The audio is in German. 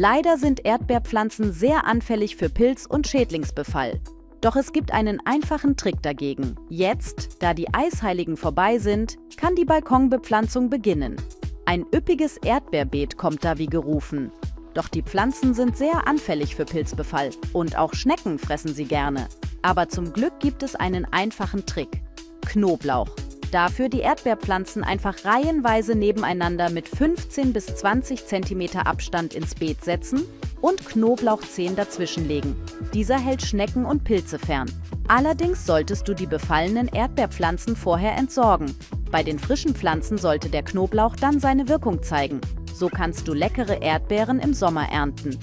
Leider sind Erdbeerpflanzen sehr anfällig für Pilz- und Schädlingsbefall. Doch es gibt einen einfachen Trick dagegen. Jetzt, da die Eisheiligen vorbei sind, kann die Balkonbepflanzung beginnen. Ein üppiges Erdbeerbeet kommt da wie gerufen. Doch die Pflanzen sind sehr anfällig für Pilzbefall und auch Schnecken fressen sie gerne. Aber zum Glück gibt es einen einfachen Trick. Knoblauch. Dafür die Erdbeerpflanzen einfach reihenweise nebeneinander mit 15 bis 20 cm Abstand ins Beet setzen und Knoblauchzehen dazwischenlegen. Dieser hält Schnecken und Pilze fern. Allerdings solltest du die befallenen Erdbeerpflanzen vorher entsorgen. Bei den frischen Pflanzen sollte der Knoblauch dann seine Wirkung zeigen. So kannst du leckere Erdbeeren im Sommer ernten.